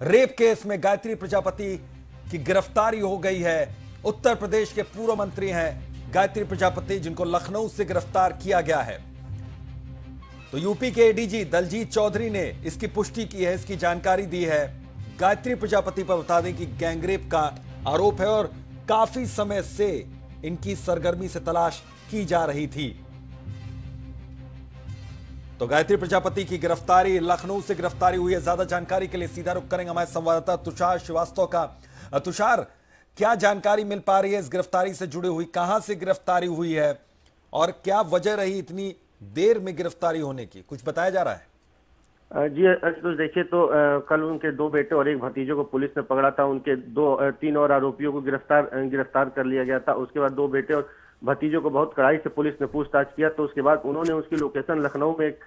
Rape case में गायत्री प्रजापति की गिरफ्तारी हो गई है। उत्तर प्रदेश के पूर्व मंत्री हैं गायत्री प्रजापति, जिनको लखनऊ से गिरफ़्तार किया गया है। तो यूपी के एडीजी दलजीत चौधरी ने इसकी पुष्टि की है, इसकी जानकारी दी है। गायत्री प्रजापति पर बता दें कि गैंगरेप का आरोप है और काफ़ी समय से इनकी सरगर्मी से तलाश की जा रही थी। तो गायत्री प्रजापति की गिरफ्तारी, लखनऊ से गिरफ्तारी हुई है। ज़्यादा जानकारी के लिए सीधा रुख करेंगे हमारे संवाददाता तुषार श्रीवास्तव का। तुषार, क्या जानकारी मिल पा रही है इस गिरफ्तारी से जुड़ी हुई? कहाँ से गिरफ्तारी हुई है? और क्या वजह रही इतनी देर में गिरफ्तारी होने की? कुछ बताया जा रहा है? जी तो देखिए तो कल उनके दो बेटे और एक भतीजे को पुलिस ने पकड़ा था। उनके दो तीन और आरोपियों को गिरफ़्तार गिरफ़्तार कर लिया गया था। उसके बाद दो बेटे और भतीजों को बहुत कड़ाई से पुलिस ने पूछताछ किया तो उसके बाद उन्होंने उसकी लोकेशन लखनऊ में एक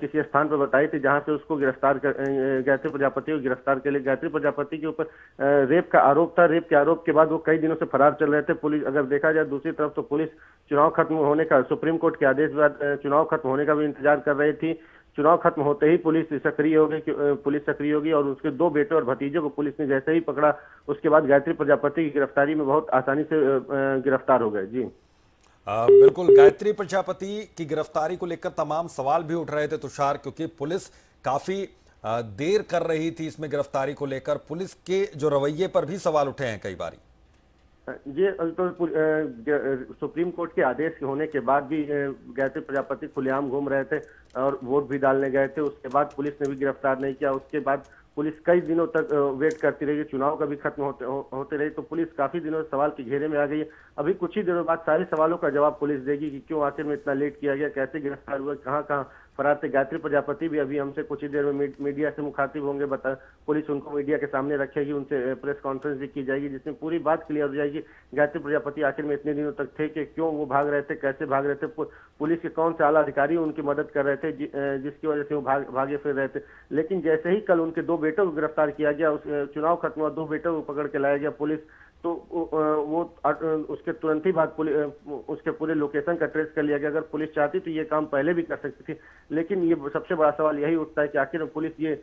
किसी स्थान पर बताई थी, जहाँ से उसको गिरफ़्तार कर गायत्री प्रजापति को गिरफ़्तार के लिए गायत्री प्रजापति के ऊपर रेप का आरोप था। रेप के आरोप के बाद वो कई दिनों से फरार चल रहे थे। पुलिस, अगर देखा जाए दूसरी तरफ़ तो पुलिस चुनाव खत्म होने का, सुप्रीम कोर्ट के आदेश बाद चुनाव खत्म होने का भी इंतज़ार कर रही थी। चुनाव खत्म होते ही पुलिस सक्रिय हो गई पुलिस सक्रिय होगी और उसके दो बेटे और भतीजे को पुलिस ने जैसे ही पकड़ा, उसके बाद गायत्री प्रजापति की गिरफ्तारी में बहुत आसानी से गिरफ़्तार हो गए। जी। बिल्कुल, गायत्री प्रजापति की गिरफ्तारी को लेकर तमाम सवाल भी उठ रहे थे तुषार, क्योंकि पुलिस काफ़ी देर कर रही थी इसमें गिरफ्तारी को लेकर। पुलिस के जो रवैये पर भी सवाल उठे हैं कई बारी। ये तो सुप्रीम कोर्ट के आदेश होने के बाद भी गायत्री प्रजापति खुलेआम घूम रहे थे और वोट भी डालने गए थे। उसके बाद पुलिस ने भी गिरफ़्तार नहीं किया। उसके बाद पुलिस कई दिनों तक वेट करती रही चुनाव का भी खत्म होते हो, होते रहे तो पुलिस काफ़ी दिनों से सवाल के घेरे में आ गई है। अभी कुछ ही दिनों बाद सारे सवालों का जवाब पुलिस देगी कि क्यों आखिर में इतना लेट किया गया कैसे गिरफ़्तार हुआ कहाँ कहाँ फरार थे। गायत्री प्रजापति भी अभी हमसे कुछ ही देर में मीडिया से मुखातिब होंगे बता पुलिस उनको मीडिया के सामने रखेगी उनसे प्रेस कॉन्फ्रेंस भी की जाएगी जिसमें पूरी बात क्लियर हो जाएगी। गायत्री प्रजापति आखिर में इतने दिनों तक थे कि क्यों वो भाग रहे थे कैसे भाग रहे थे पुलिस के कौन से आला अधिकारी उनकी मदद कर रहे थे जिसकी वजह से वो भाग भागे फिर रहे थे। लेकिन जैसे ही कल उनके दो बेटों को गिरफ़्तार किया गया चुनाव खत्म हुआ, दो बेटों को पकड़ के लाया गया पुलिस तो वो उसके तुरंत ही बाद उसके पूरे लोकेशन का ट्रेस कर लिया गया। अगर पुलिस चाहती तो ये काम पहले भी कर सकती थी, लेकिन ये सबसे बड़ा सवाल यही उठता है कि आखिर पुलिस ये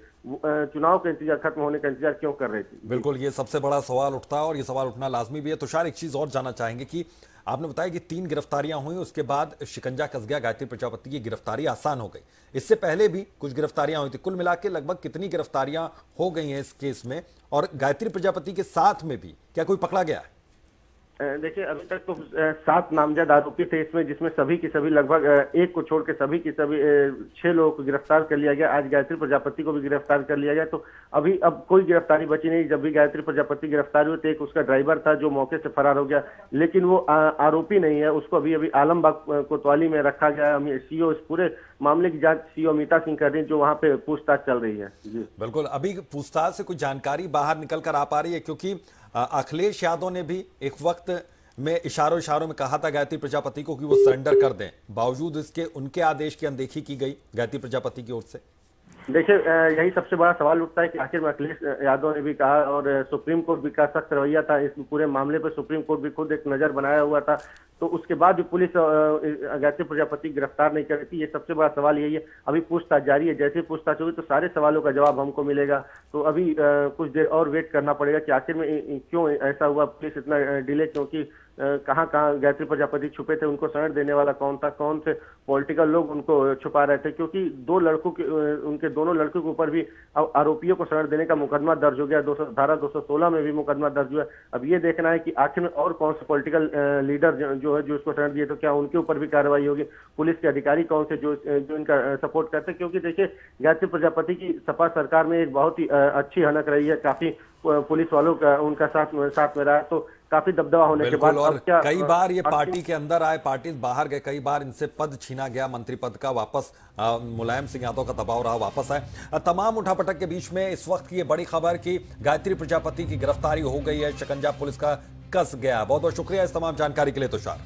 चुनाव का इंतज़ार, खत्म होने का इंतज़ार क्यों कर रही थी? बिल्कुल, ये सबसे बड़ा सवाल उठता है और ये सवाल उठना लाजमी भी है। तुषार एक चीज़ और जानना चाहेंगे कि आपने बताया कि तीन गिरफ्तारियाँ हुई, उसके बाद शिकंजा कस गया गायत्री प्रजापति की गिरफ्तारी आसान हो गई। इससे पहले भी कुछ गिरफ्तारियाँ हुई थी। कुल मिला के लगभग कितनी गिरफ्तारियाँ हो गई हैं इस केस में? और गायत्री प्रजापति के साथ में भी क्या कोई पकड़ा गया है? देखिए अभी तक तो सात नामजद आरोपी थे इसमें जिसमें सभी की सभी लगभग एक को छोड़ के सभी की सभी छह लोगों को गिरफ़्तार कर लिया गया। आज गायत्री प्रजापति को भी गिरफ़्तार कर लिया गया। तो अभी अब कोई गिरफ्तारी बची नहीं। जब भी गायत्री प्रजापति गिरफ़्तार हुई तो एक उसका ड्राइवर था जो मौके से फरार हो गया। लेकिन वो आ, आरोपी नहीं है। उसको अभी अभी आलमबाग कोतवाली में रखा गया है। सीओ इस पूरे मामले की जाँच सीओ अमिता सिंह कर रही है जो वहाँ पे पूछताछ चल रही है। जी। बिल्कुल। अभी पूछताछ से कुछ जानकारी बाहर निकल कर आ पा रही है क्योंकि अखिलेश यादव ने भी एक वक्त में इशारों इशारों में कहा था, गायत्री प्रजापति को कि वो सरेंडर कर दें। बावजूद इसके उनके आदेश की अनदेखी की गई गायत्री प्रजापति की ओर से। देखिए यही सबसे बड़ा सवाल उठता है कि आखिर में अखिलेश यादव ने भी कहा और सुप्रीम कोर्ट भी का सख्त रवैया था। इस पूरे मामले पर सुप्रीम कोर्ट भी खुद एक नज़र बनाया हुआ था। तो उसके बाद भी पुलिस अ, अ, गायत्री प्रजापति गिरफ़्तार नहीं कर रही ये सबसे बड़ा सवाल यही है। अभी पूछताछ जारी है। जैसे पूछताछ होगी तो सारे सवालों का जवाब हमको मिलेगा। तो अभी कुछ देर और वेट करना पड़ेगा कि आखिर में क्यों ऐसा हुआ? पुलिस इतना डिले क्योंकि कहाँ कहाँ गायत्री प्रजापति छुपे थे उनको शरण देने वाला कौन था कौन से पॉलिटिकल लोग उनको छुपा रहे थे क्योंकि दो लड़कों के उनके दोनों लड़कों के ऊपर भी अब आरोपियों को शरण देने का मुकदमा दर्ज हो गया दो सौ धारा दो सौ सोलह में भी मुकदमा दर्ज हुआ अब ये देखना है कि आखिर में और कौन से पॉलिटिकल लीडर जो, है जो इसको शरण दिए तो क्या उनके ऊपर भी कार्रवाई होगी? पुलिस के अधिकारी कौन से जो जो इनका सपोर्ट करते क्योंकि देखिए गायत्री प्रजापति की सपा सरकार में एक बहुत ही अच्छी हनक रही है काफ़ी पुलिस वालों का उनका साथ साथ में रहा तो काफ़ी दबदबा होने के बाद और क्या कई बार ये पार्टी के अंदर आए पार्टी बाहर गए कई बार इनसे पद छीना गया मंत्री पद का वापस मुलायम सिंह यादव का दबाव रहा वापस आए। तमाम उठापटक के बीच में इस वक्त की ये बड़ी खबर कि गायत्री प्रजापति की गिरफ्तारी हो गई है शिकंजा पुलिस का कस गया। बहुत बहुत शुक्रिया इस तमाम जानकारी के लिए तुषार।